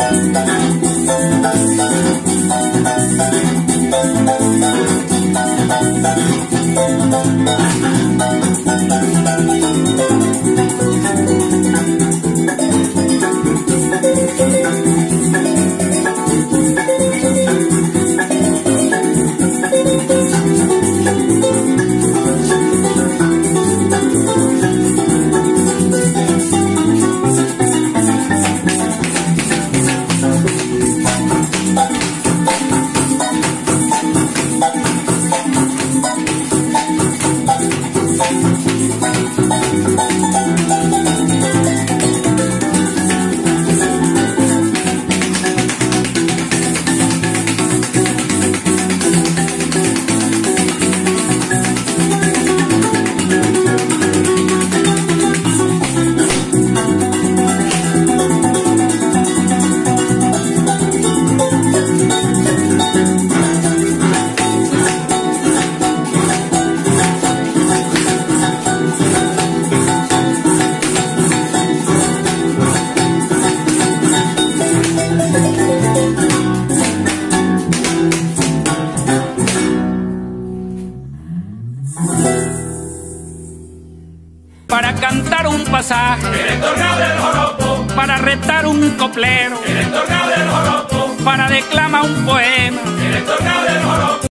Thank you. Para cantar un pasaje el entornado del joropo. Para retar un coplero el entornado del joropo. Para declamar un poema el entornado del joropo.